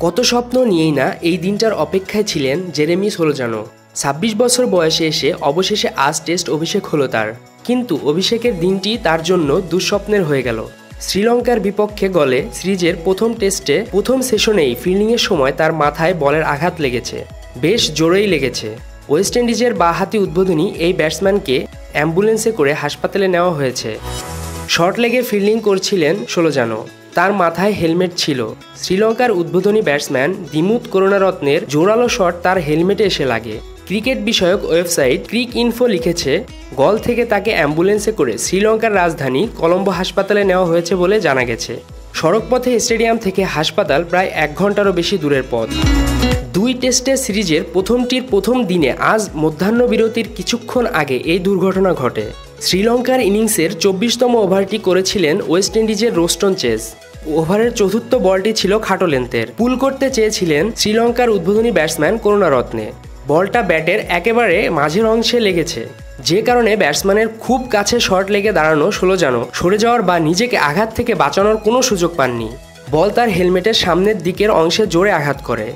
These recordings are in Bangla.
কত স্বপ্ন নিয়েই না এই দিনটার অপেক্ষায় ছিলেন জেরেমি সোলোজানো। ছাব্বিশ বছর বয়সে এসে অবশেষে আজ টেস্ট অভিষেক হলো তার। কিন্তু অভিষেকের দিনটি তার জন্য দুঃস্বপ্নের হয়ে গেল। শ্রীলঙ্কার বিপক্ষে গলে সিরিজের প্রথম টেস্টে প্রথম সেশনেই ফিল্ডিংয়ের সময় তার মাথায় বলের আঘাত লেগেছে। বেশ জোরেই লেগেছে। ওয়েস্ট ইন্ডিজের বাহাতি উদ্বোধনী এই ব্যাটসম্যানকে অ্যাম্বুলেন্সে করে হাসপাতালে নেওয়া হয়েছে। শর্ট লেগে ফিল্ডিং করছিলেন ষোলোজানো তার মাথায় হেলমেট ছিল। শ্রীলঙ্কার উদ্বোধনী ব্যাটসম্যান দিমুত করুণারত্নের জোরালো শট তার হেলমেটে এসে লাগে। ক্রিকেট বিষয়ক ওয়েবসাইট ক্রিক ইনফো লিখেছে, গল থেকে তাকে অ্যাম্বুলেন্সে করে শ্রীলঙ্কার রাজধানী কলম্বো হাসপাতালে নেওয়া হয়েছে বলে জানা গেছে। সড়কপথে স্টেডিয়াম থেকে হাসপাতাল প্রায় এক ঘন্টারও বেশি দূরের পথ। দুই টেস্টের সিরিজের প্রথমটির প্রথম দিনে আজ মধ্যাহ্ন বিরতির কিছুক্ষণ আগে এই দুর্ঘটনা ঘটে। শ্রীলঙ্কার ইনিংসের চব্বিশতম ওভারটি করেছিলেন ওয়েস্ট ইন্ডিজের রোস্টন চেস। ওভারের চতুর্থ বলটি ছিল খাটো লেন্থের। পুল করতে চেয়েছিলেন শ্রীলঙ্কার উদ্বোধনী ব্যাটসম্যান করুণারত্নে। বলটা ব্যাটের একেবারে মাঝের অংশে লেগেছে। যে কারণে ব্যাটসম্যানের খুব কাছে শর্ট লেগে দাঁড়ানো ষোলো জানো, সরে যাওয়ার বা নিজেকে আঘাত থেকে বাঁচানোর কোনো সুযোগ পাননি। বল তার হেলমেটের সামনের দিকের অংশে জোরে আঘাত করে।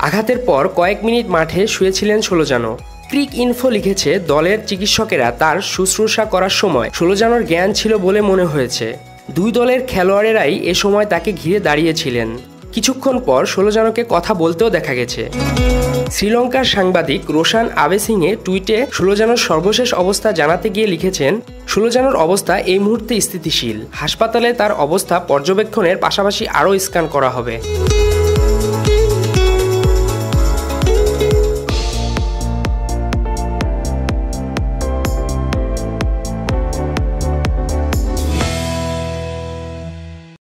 আঘাতের পর কয়েক মিনিট মাঠে শুয়েছিলেন ষোলো জানো। ক্রিক ইনফো লিখেছে, দলের চিকিৎসকেরা তার শুশ্রূষা করার সময় ষোলো জানোর জ্ঞান ছিল বলে মনে হয়েছে। দুই দলের খেলোয়াড়েরাই এ সময় তাকে ঘিরে দাঁড়িয়েছিলেন। কিছুক্ষণ পর ষোলো জনকে কথা বলতেও দেখা গেছে। শ্রীলঙ্কার সাংবাদিক রোশান আবেসিংয়ে টুইটে ষোলোজানোর সর্বশেষ অবস্থা জানাতে গিয়ে লিখেছেন ষোলোজানোর অবস্থা এই মুহূর্তে স্থিতিশীল। হাসপাতালে তার অবস্থা পর্যবেক্ষণের পাশাপাশি আরও স্ক্যান করা হবে।